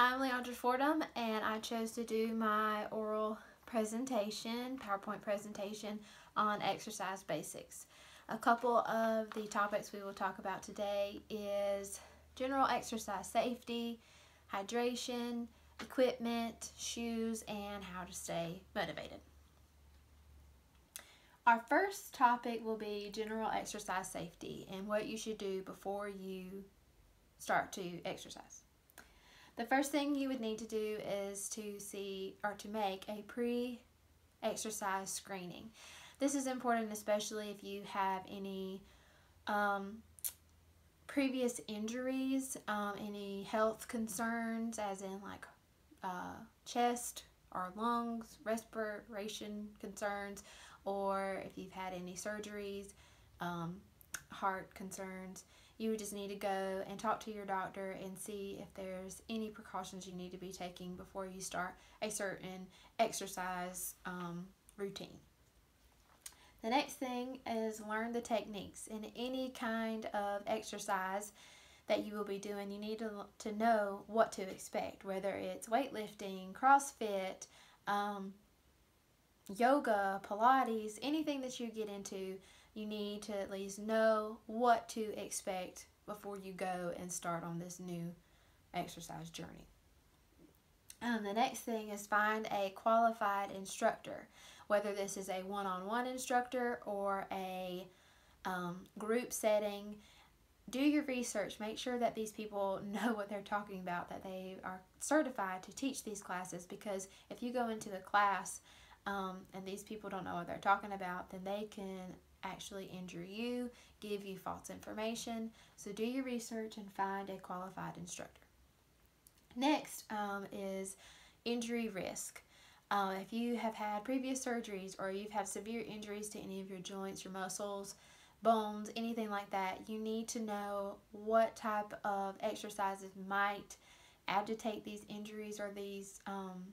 I'm Leondra Fordham and I chose to do my oral presentation, PowerPoint presentation on exercise basics. A couple of the topics we will talk about today is general exercise safety, hydration, equipment, shoes, and how to stay motivated. Our first topic will be general exercise safety and what you should do before you start to exercise. The first thing you would need to do is to see or to make a pre-exercise screening. This is important especially if you have any um, previous injuries, um, any health concerns as in like uh, chest or lungs, respiration concerns, or if you've had any surgeries, um, heart concerns, you would just need to go and talk to your doctor and see if there's any precautions you need to be taking before you start a certain exercise um, routine. The next thing is learn the techniques. In any kind of exercise that you will be doing, you need to, to know what to expect, whether it's weightlifting, CrossFit, um, yoga, Pilates, anything that you get into, you need to at least know what to expect before you go and start on this new exercise journey. Um, the next thing is find a qualified instructor, whether this is a one-on-one instructor or a um, group setting. Do your research. Make sure that these people know what they're talking about, that they are certified to teach these classes because if you go into a class um, and these people don't know what they're talking about, then they can actually injure you, give you false information. So do your research and find a qualified instructor. Next um, is injury risk. Uh, if you have had previous surgeries or you've had severe injuries to any of your joints, your muscles, bones, anything like that, you need to know what type of exercises might agitate these injuries or these um,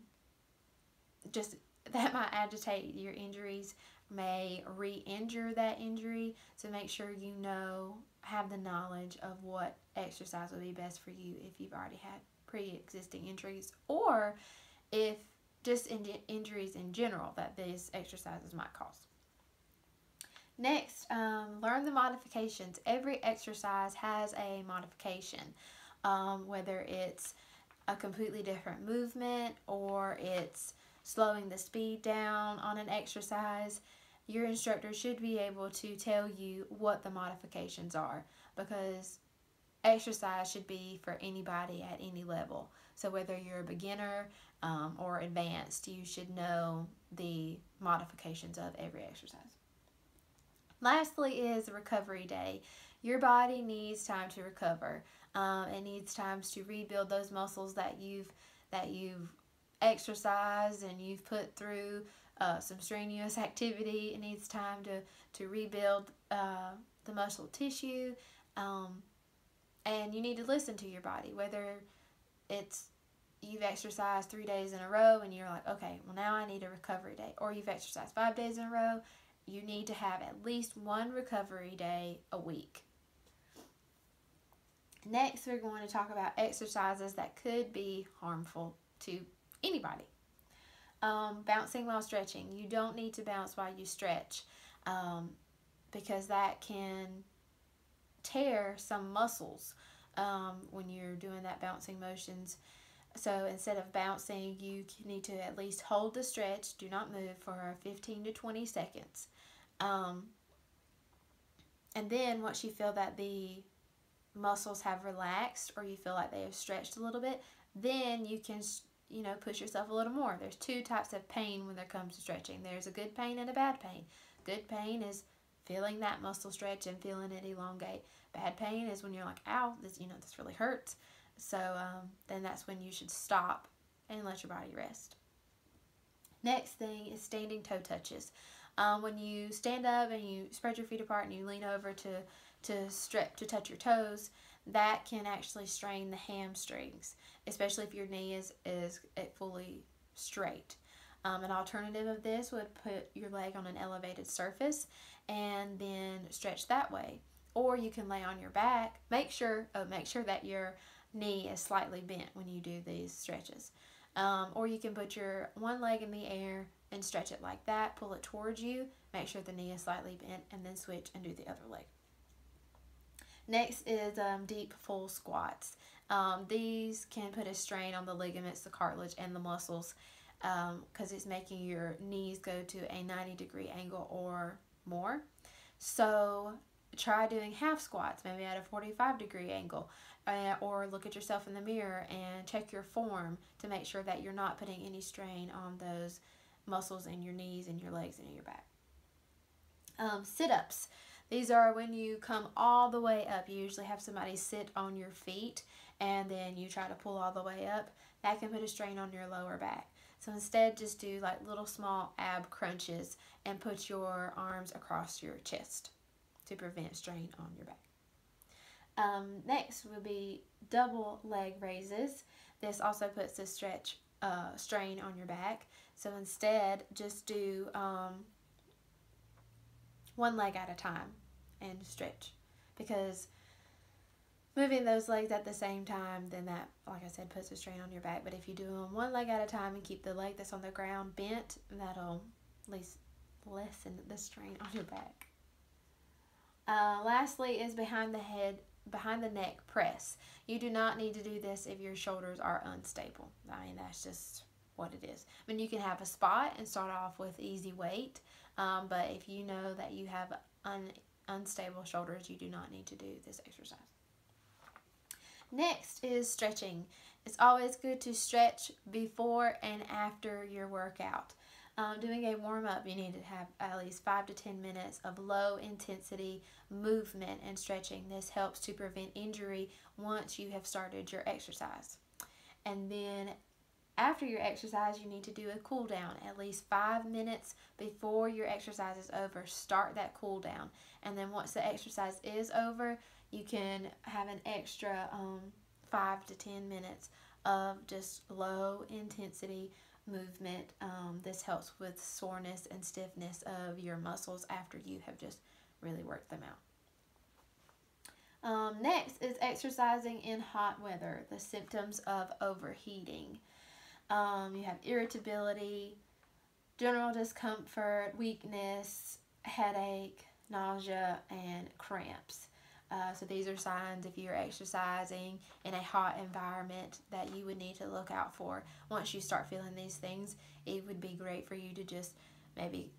just that might agitate your injuries may re-injure that injury so make sure you know have the knowledge of what exercise would be best for you if you've already had pre-existing injuries or if just in injuries in general that these exercises might cause. Next, um, learn the modifications. Every exercise has a modification, um, whether it's a completely different movement or it's slowing the speed down on an exercise, your instructor should be able to tell you what the modifications are because exercise should be for anybody at any level. So whether you're a beginner um, or advanced, you should know the modifications of every exercise. Lastly is recovery day. Your body needs time to recover. Um, it needs times to rebuild those muscles that you've that you've exercised and you've put through uh, some strenuous activity. It needs time to, to rebuild uh, the muscle tissue. Um, and you need to listen to your body, whether it's you've exercised three days in a row and you're like, okay, well, now I need a recovery day. Or you've exercised five days in a row, you need to have at least one recovery day a week. Next, we're going to talk about exercises that could be harmful to anybody. Um, bouncing while stretching. You don't need to bounce while you stretch um, because that can tear some muscles um, when you're doing that bouncing motions. So instead of bouncing, you need to at least hold the stretch. Do not move for 15 to 20 seconds. Um, and then once you feel that the muscles have relaxed or you feel like they have stretched a little bit, then you can you know, push yourself a little more. There's two types of pain when it comes to stretching. There's a good pain and a bad pain. Good pain is feeling that muscle stretch and feeling it elongate. Bad pain is when you're like, ow, this, you know, this really hurts. So um, then that's when you should stop and let your body rest. Next thing is standing toe touches. Um, when you stand up and you spread your feet apart and you lean over to, to strip, to touch your toes, that can actually strain the hamstrings, especially if your knee is, is fully straight. Um, an alternative of this would put your leg on an elevated surface and then stretch that way. Or you can lay on your back. Make sure, oh, make sure that your knee is slightly bent when you do these stretches. Um, or you can put your one leg in the air and stretch it like that, pull it towards you, make sure the knee is slightly bent, and then switch and do the other leg. Next is um, deep full squats. Um, these can put a strain on the ligaments, the cartilage, and the muscles because um, it's making your knees go to a 90 degree angle or more. So try doing half squats, maybe at a 45 degree angle, uh, or look at yourself in the mirror and check your form to make sure that you're not putting any strain on those muscles in your knees and your legs and in your back. Um, sit ups. These are when you come all the way up. You usually have somebody sit on your feet and then you try to pull all the way up. That can put a strain on your lower back. So instead, just do like little small ab crunches and put your arms across your chest to prevent strain on your back. Um, next would be double leg raises. This also puts a stretch uh, strain on your back. So instead, just do um, one leg at a time and stretch because moving those legs at the same time, then that, like I said, puts a strain on your back. But if you do them one leg at a time and keep the leg that's on the ground bent, that'll at least lessen the strain on your back. Uh, lastly is behind the head, behind the neck press. You do not need to do this if your shoulders are unstable. I mean, that's just what it is. I mean, you can have a spot and start off with easy weight, um, but if you know that you have un unstable shoulders, you do not need to do this exercise. Next is stretching. It's always good to stretch before and after your workout. Um, doing a warm up, you need to have at least 5 to 10 minutes of low intensity movement and stretching. This helps to prevent injury once you have started your exercise. And then after your exercise, you need to do a cool down at least five minutes before your exercise is over. Start that cool down. And then once the exercise is over, you can have an extra um, five to ten minutes of just low intensity movement. Um, this helps with soreness and stiffness of your muscles after you have just really worked them out. Um, next is exercising in hot weather, the symptoms of overheating. Um, you have irritability, general discomfort, weakness, headache, nausea, and cramps. Uh, so these are signs if you're exercising in a hot environment that you would need to look out for. Once you start feeling these things, it would be great for you to just maybe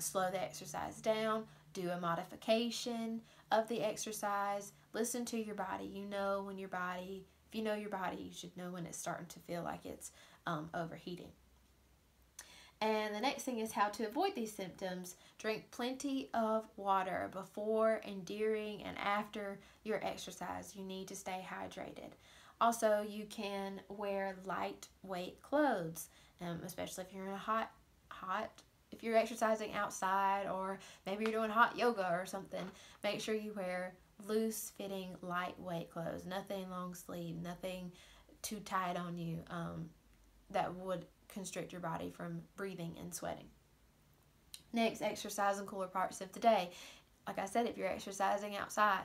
slow the exercise down, do a modification of the exercise, listen to your body. You know when your body, if you know your body, you should know when it's starting to feel like it's um, overheating. And the next thing is how to avoid these symptoms. Drink plenty of water before and during and after your exercise. You need to stay hydrated. Also, you can wear lightweight clothes, um, especially if you're in a hot, hot, if you're exercising outside or maybe you're doing hot yoga or something. Make sure you wear loose fitting, lightweight clothes. Nothing long sleeve, nothing too tight on you um, that would constrict your body from breathing and sweating. Next, exercise in cooler parts of the day. Like I said, if you're exercising outside,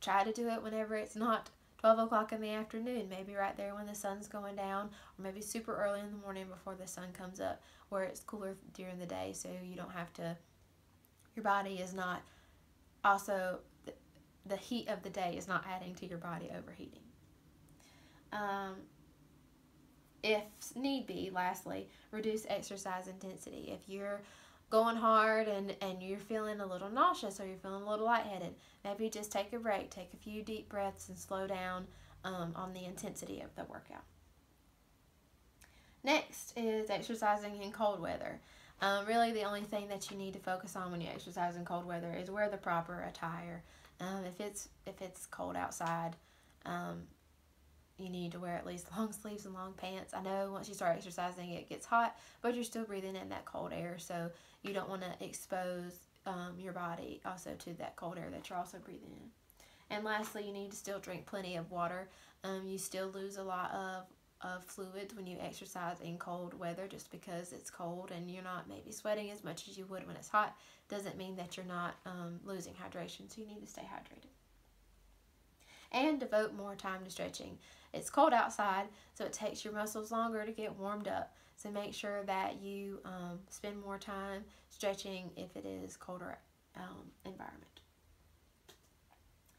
try to do it whenever it's not 12 o'clock in the afternoon, maybe right there when the sun's going down, or maybe super early in the morning before the sun comes up, where it's cooler during the day so you don't have to, your body is not also, the, the heat of the day is not adding to your body overheating. Um, if need be, lastly, reduce exercise intensity. If you're going hard and, and you're feeling a little nauseous or you're feeling a little lightheaded, maybe just take a break, take a few deep breaths, and slow down um, on the intensity of the workout. Next is exercising in cold weather. Um, really, the only thing that you need to focus on when you exercise in cold weather is wear the proper attire. Um, if it's if it's cold outside, um, you need to wear at least long sleeves and long pants. I know once you start exercising it gets hot, but you're still breathing in that cold air, so you don't want to expose um, your body also to that cold air that you're also breathing in. And lastly, you need to still drink plenty of water. Um, you still lose a lot of, of fluids when you exercise in cold weather just because it's cold and you're not maybe sweating as much as you would when it's hot. Doesn't mean that you're not um, losing hydration, so you need to stay hydrated. And devote more time to stretching It's cold outside, so it takes your muscles longer to get warmed up. So make sure that you um, spend more time stretching if it is colder um, environment.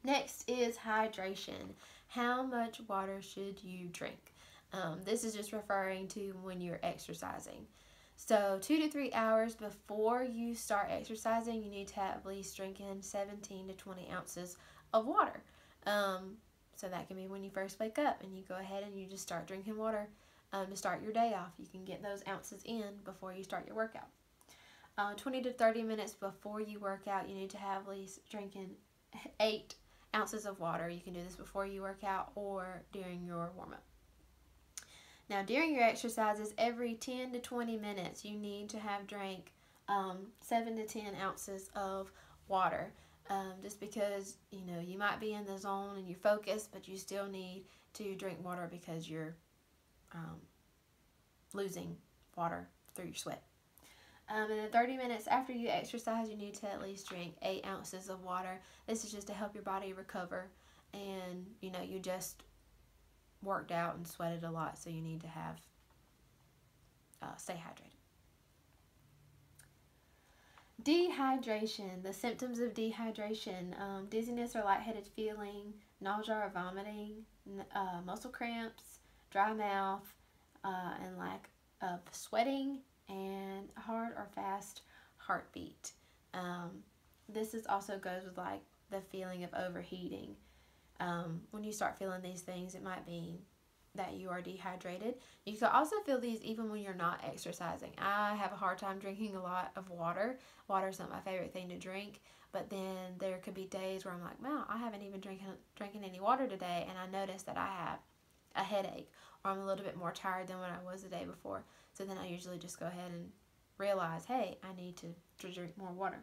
Next is hydration. How much water should you drink? Um, this is just referring to when you're exercising. So two to three hours before you start exercising, you need to at least drink in 17 to 20 ounces of water. Um, so that can be when you first wake up and you go ahead and you just start drinking water um, to start your day off. You can get those ounces in before you start your workout. Uh, 20 to 30 minutes before you work out, you need to have at least drinking eight ounces of water. You can do this before you work out or during your warm up. Now, during your exercises, every 10 to 20 minutes, you need to have drank um, 7 to 10 ounces of water. Um, just because, you know, you might be in the zone and you're focused, but you still need to drink water because you're um, losing water through your sweat. Um, and then 30 minutes after you exercise, you need to at least drink 8 ounces of water. This is just to help your body recover. And, you know, you just worked out and sweated a lot, so you need to have, uh, stay hydrated. Dehydration, the symptoms of dehydration, um, dizziness or lightheaded feeling, nausea or vomiting, uh, muscle cramps, dry mouth, uh, and lack of sweating, and hard or fast heartbeat. Um, this is also goes with like the feeling of overheating. Um, when you start feeling these things, it might be that you are dehydrated. You can also feel these even when you're not exercising. I have a hard time drinking a lot of water. Water is not my favorite thing to drink, but then there could be days where I'm like, wow, I haven't even drinking drinking any water today, and I notice that I have a headache or I'm a little bit more tired than when I was the day before. So then I usually just go ahead and realize, hey, I need to, to drink more water.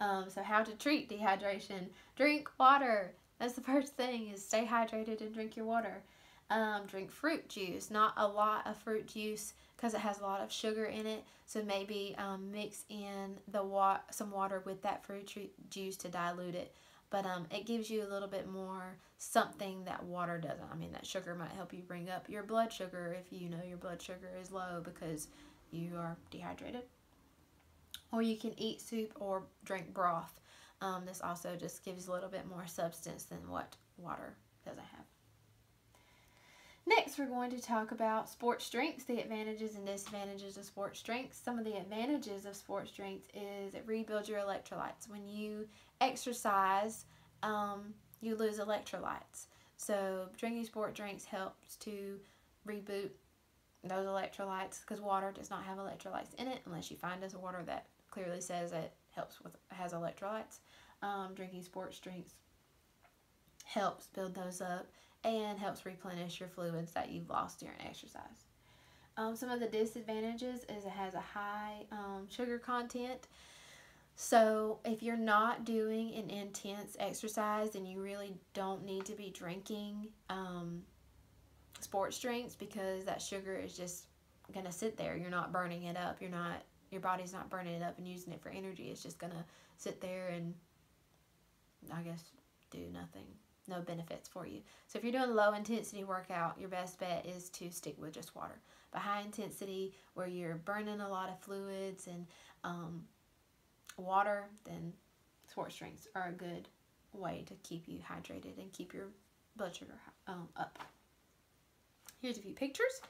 Um, so how to treat dehydration? Drink water. That's the first thing is stay hydrated and drink your water. Um, drink fruit juice. Not a lot of fruit juice because it has a lot of sugar in it. So maybe um, mix in the wa- some water with that fruit juice to dilute it. But um, it gives you a little bit more something that water doesn't. I mean, that sugar might help you bring up your blood sugar if you know your blood sugar is low because you are dehydrated. Or you can eat soup or drink broth. Um, this also just gives a little bit more substance than what water doesn't have. Next, we're going to talk about sports drinks, the advantages and disadvantages of sports drinks. Some of the advantages of sports drinks is it rebuilds your electrolytes. When you exercise, um, you lose electrolytes. So drinking sport drinks helps to reboot those electrolytes because water does not have electrolytes in it unless you find us water that clearly says it helps with has electrolytes. Um, drinking sports drinks helps build those up and helps replenish your fluids that you've lost during exercise. Um, some of the disadvantages is it has a high um, sugar content. So, if you're not doing an intense exercise and you really don't need to be drinking um, sports drinks because that sugar is just going to sit there. You're not burning it up. You're not, your body's not burning it up and using it for energy. It's just going to sit there and, I guess, do nothing. No benefits for you. So, if you're doing low intensity workout, your best bet is to stick with just water. But high intensity, where you're burning a lot of fluids and um, water, then sports drinks are a good way to keep you hydrated and keep your blood sugar um, up. Here's a few pictures.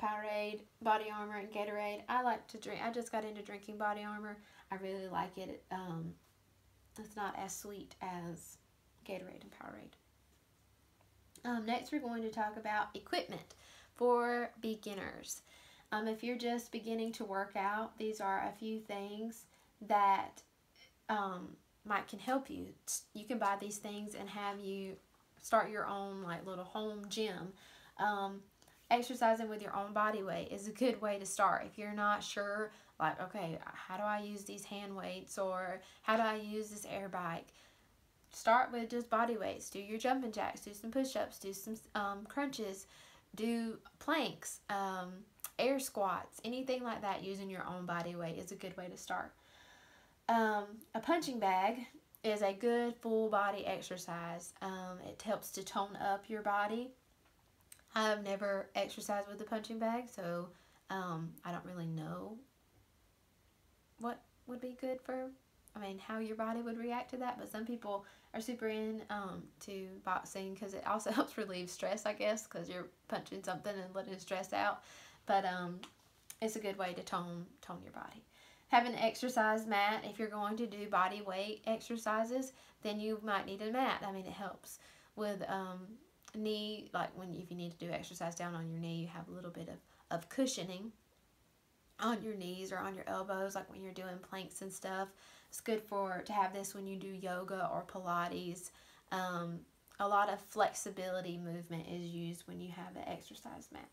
Powerade, Body Armor, and Gatorade. I like to drink. I just got into drinking Body Armor. I really like it. Um, it's not as sweet as Gatorade and Powerade. Um, next, we're going to talk about equipment for beginners. Um, if you're just beginning to work out, these are a few things that um, might can help you. You can buy these things and have you start your own like little home gym. Um, exercising with your own body weight is a good way to start. If you're not sure, like, okay, how do I use these hand weights or how do I use this air bike? Start with just body weights. Do your jumping jacks, do some push ups, do some um, crunches, do planks, um, air squats, anything like that using your own body weight is a good way to start. Um, a punching bag is a good full body exercise. Um, it helps to tone up your body I've never exercised with a punching bag, so um, I don't really know what would be good for, I mean, how your body would react to that. But some people are super in um, to boxing because it also helps relieve stress, I guess, because you're punching something and letting stress out. But um, it's a good way to tone tone your body. Have an exercise mat. If you're going to do body weight exercises, then you might need a mat. I mean, it helps with um, knee, like when if you need to do exercise down on your knee, you have a little bit of, of cushioning on your knees or on your elbows, like when you're doing planks and stuff. It's good for to have this when you do yoga or Pilates. Um, a lot of flexibility movement is used when you have the exercise mat.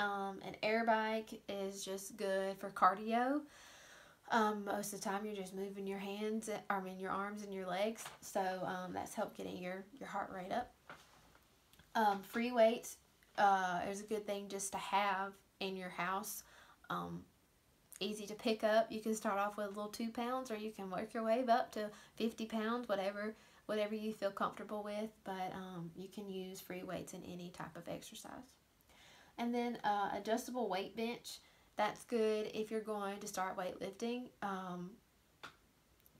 Um, an air bike is just good for cardio. Um, most of the time, you're just moving your hands, I mean your arms and your legs. So um, that's helped getting your your heart rate up. Um, free weights uh, is a good thing just to have in your house. Um, easy to pick up. You can start off with a little two pounds, or you can work your way up to fifty pounds, whatever whatever you feel comfortable with. But um, you can use free weights in any type of exercise. And then uh, adjustable weight bench. That's good if you're going to start weightlifting. Um,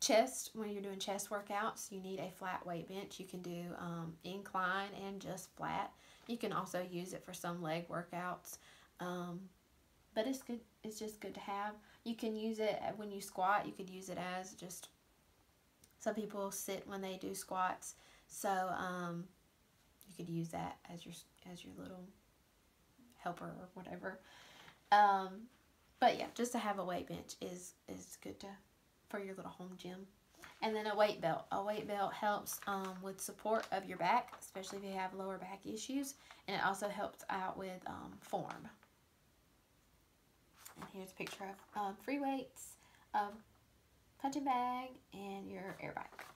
chest, when you're doing chest workouts, you need a flat weight bench. You can do um, incline and just flat. You can also use it for some leg workouts. But it's good. It's just good to have. You can use it when you squat. You could use it as just. Some people sit when they do squats, so um, you could use that as your as your little helper or whatever. Um, but yeah, just to have a weight bench is is good to for your little home gym. And then a weight belt. A weight belt helps um, with support of your back, especially if you have lower back issues. And it also helps out with um, form. And here's a picture of um, free weights, um, punching bag, and your air bike.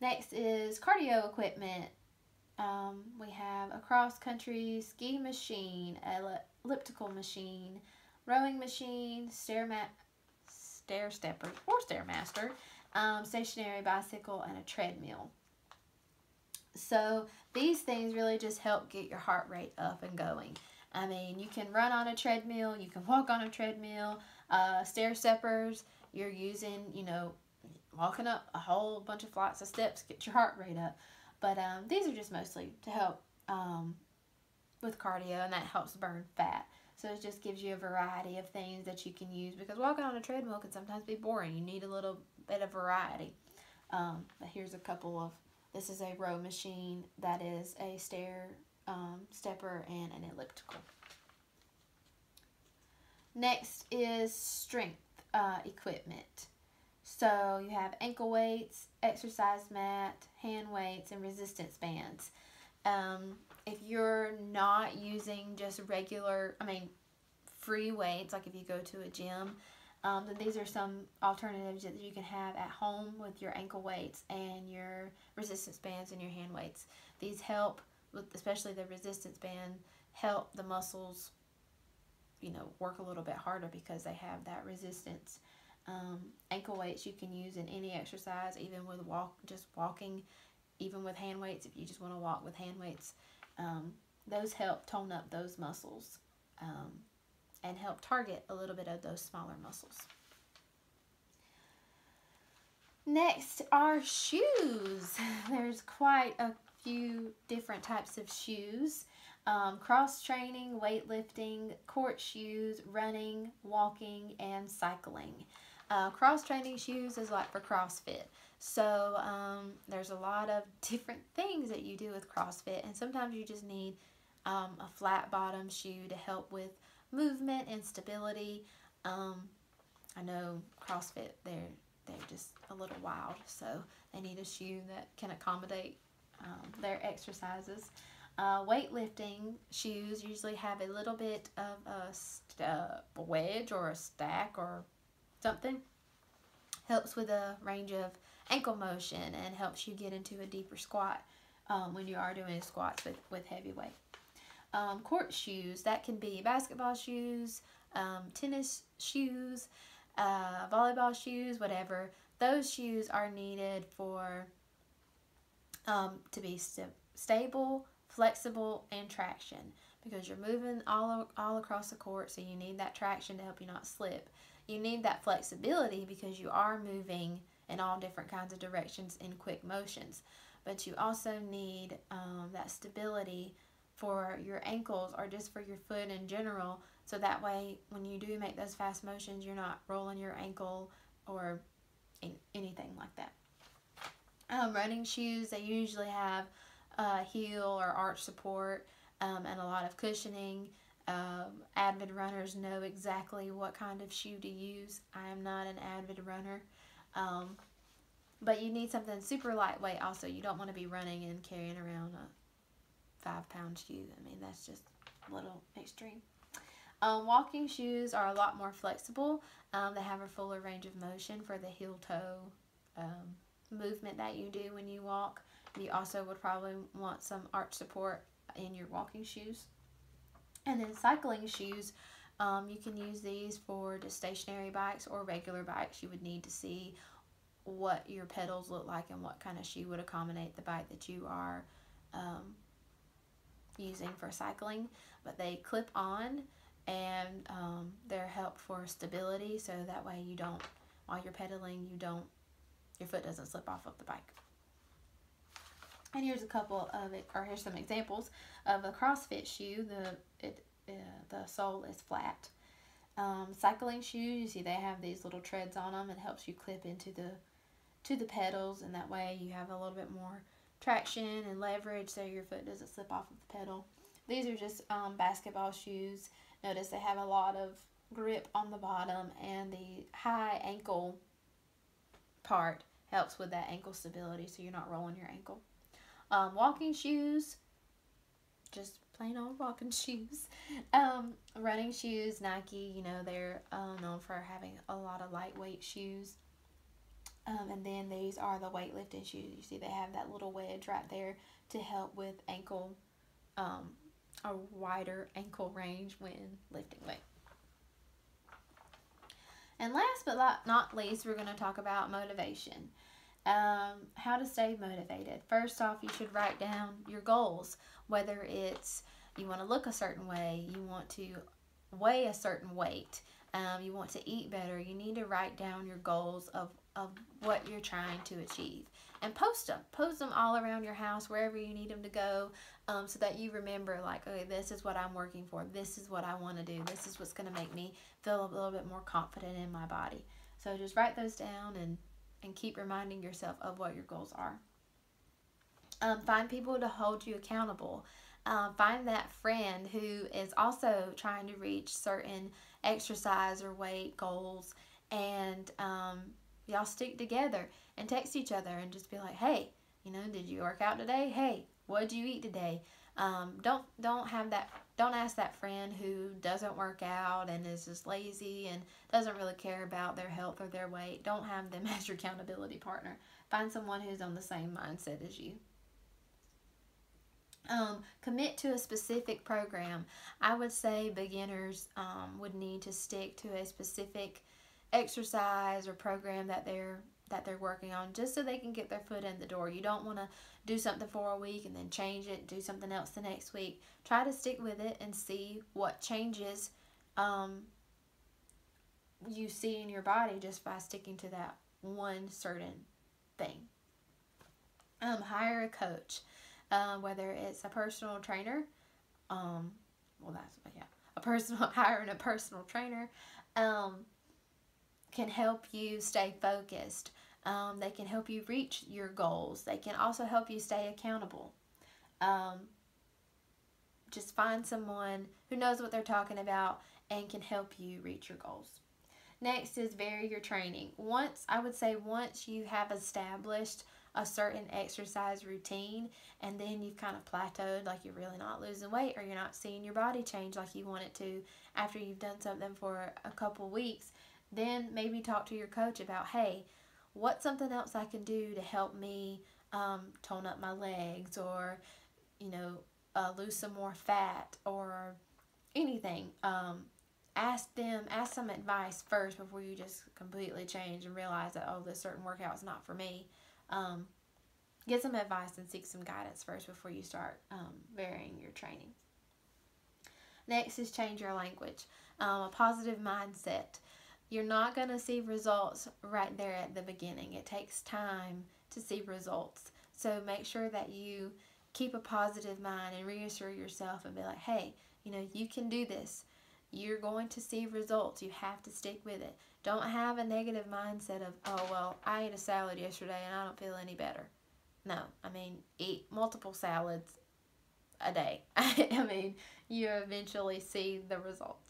Next is cardio equipment. Um, we have a cross country ski machine, elliptical machine, rowing machine, stair mat, stair stepper or stairmaster, um, stationary bicycle, and a treadmill. So these things really just help get your heart rate up and going. I mean, you can run on a treadmill, you can walk on a treadmill, uh, stair steppers, you're using, you know, walking up a whole bunch of flights of steps, get your heart rate up. But um, these are just mostly to help um, with cardio, and that helps burn fat. So it just gives you a variety of things that you can use because walking on a treadmill can sometimes be boring. You need a little bit of variety. Um, but here's a couple of, this is a row machine that is a stair um, stepper and an elliptical. Next is strength uh, equipment. So you have ankle weights, exercise mat, hand weights, and resistance bands. Um, if you're not using just regular, I mean, free weights, like if you go to a gym, um, then these are some alternatives that you can have at home with your ankle weights and your resistance bands and your hand weights. These help, especially the resistance band, help the muscles, you know, work a little bit harder because they have that resistance. Um, ankle weights you can use in any exercise, even with walk, just walking, even with hand weights. If you just want to walk with hand weights, um, those help tone up those muscles um, and help target a little bit of those smaller muscles. Next are shoes. There's quite a few different types of shoes. Um, cross training, weightlifting, court shoes, running, walking, and cycling. Uh, cross training shoes is like for CrossFit. So um, there's a lot of different things that you do with CrossFit, and sometimes you just need um, a flat bottom shoe to help with movement and stability. Um, I know CrossFit they're they're just a little wild, so they need a shoe that can accommodate um, their exercises. Uh, weightlifting shoes usually have a little bit of a, uh, wedge or a stack or something. Helps with a range of ankle motion and helps you get into a deeper squat um, when you are doing squats with, with heavy weight. Um, court shoes, that can be basketball shoes, um, tennis shoes, uh, volleyball shoes, whatever. Those shoes are needed for um, to be st stable, flexible and traction because you're moving all, all across the court, so you need that traction to help you not slip. You need that flexibility because you are moving in all different kinds of directions in quick motions. But you also need um, that stability for your ankles or just for your foot in general. So that way, when you do make those fast motions, you're not rolling your ankle or anything like that. Um, running shoes, they usually have a heel or arch support um, and a lot of cushioning. Um, avid runners know exactly what kind of shoe to use. I am not an avid runner. Um, but you need something super lightweight also. You don't want to be running and carrying around a five pound shoe. I mean, that's just a little extreme. Um, walking shoes are a lot more flexible. Um, they have a fuller range of motion for the heel toe um, movement that you do when you walk. You also would probably want some arch support in your walking shoes. And then cycling shoes, um, you can use these for just stationary bikes or regular bikes. You would need to see what your pedals look like and what kind of shoe would accommodate the bike that you are um, using for cycling. But they clip on and um, they're help for stability so that way you don't, while you're pedaling, you don't, your foot doesn't slip off of the bike. And here's a couple of it, or here's some examples of a CrossFit shoe. The it uh, the sole is flat. Um, cycling shoes, you see they have these little treads on them. It helps you clip into the to the pedals, and that way you have a little bit more traction and leverage, so your foot doesn't slip off of the pedal. These are just um, basketball shoes. Notice they have a lot of grip on the bottom, and the high ankle part helps with that ankle stability, so you're not rolling your ankle. Um, walking shoes, just plain old walking shoes. Um, running shoes, Nike, you know, they're uh, known for having a lot of lightweight shoes. Um, and then these are the weightlifting shoes. You see, they have that little wedge right there to help with ankle, um, a wider ankle range when lifting weight. And last but not least, we're going to talk about motivation. Um, how to stay motivated. First off, you should write down your goals, whether it's you want to look a certain way, you want to weigh a certain weight, um, you want to eat better. You need to write down your goals of, of what you're trying to achieve and post them. Post them all around your house, wherever you need them to go, um, so that you remember, like, okay, this is what I'm working for. This is what I want to do. This is what's going to make me feel a little bit more confident in my body. So just write those down and and keep reminding yourself of what your goals are. Um, find people to hold you accountable. Um, find that friend who is also trying to reach certain exercise or weight goals, and um, y'all stick together and text each other and just be like, "Hey, you know, did you work out today? Hey, what did you eat today?" Um, don't don't have that don't ask that friend who doesn't work out and is just lazy and doesn't really care about their health or their weight. Don't have them as your accountability partner. Find someone who's on the same mindset as you. Um, commit to a specific program. I would say beginners um, would need to stick to a specific exercise or program that they're that they're working on just so they can get their foot in the door. You don't want to do something for a week and then change it, do something else the next week. Try to stick with it and see what changes um, you see in your body just by sticking to that one certain thing. Um, hire a coach, um, whether it's a personal trainer, um, well, that's, yeah, a personal, hiring a personal trainer, um, can help you stay focused. Um, they can help you reach your goals. They can also help you stay accountable. Um, just find someone who knows what they're talking about and can help you reach your goals. Next is vary your training. Once, I would say, once you have established a certain exercise routine and then you've kind of plateaued, like you're really not losing weight or you're not seeing your body change like you want it to after you've done something for a couple weeks, then maybe talk to your coach about, hey, what's something else I can do to help me um, tone up my legs or, you know, uh, lose some more fat or anything. Um, ask them, ask some advice first before you just completely change and realize that, oh, this certain workout is not for me. Um, get some advice and seek some guidance first before you start um, varying your training. Next is change your language. Um, a positive mindset. You're not going to see results right there at the beginning. It takes time to see results. So make sure that you keep a positive mind and reassure yourself and be like, hey, you know, you can do this. You're going to see results. You have to stick with it. Don't have a negative mindset of, oh, well, I ate a salad yesterday and I don't feel any better. No, I mean, eat multiple salads a day. I mean, you eventually see the results.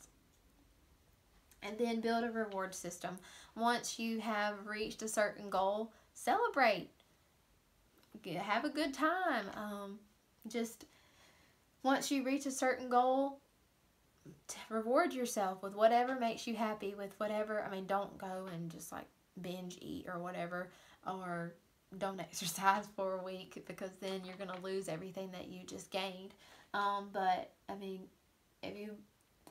And then build a reward system. Once you have reached a certain goal, celebrate. Have a good time. Um, just once you reach a certain goal, reward yourself with whatever makes you happy, with whatever. I mean, don't go and just like binge eat or whatever, or don't exercise for a week because then you're going to lose everything that you just gained. Um, but I mean, if you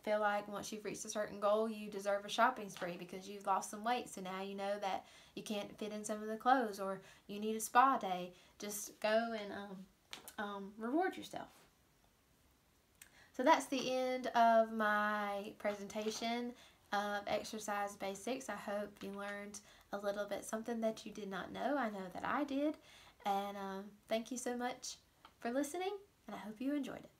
feel like once you've reached a certain goal, you deserve a shopping spree because you've lost some weight. So now you know that you can't fit in some of the clothes or you need a spa day. Just go and um, um, reward yourself. So that's the end of my presentation of exercise basics. I hope you learned a little bit something that you did not know. I know that I did. And um, thank you so much for listening, and I hope you enjoyed it.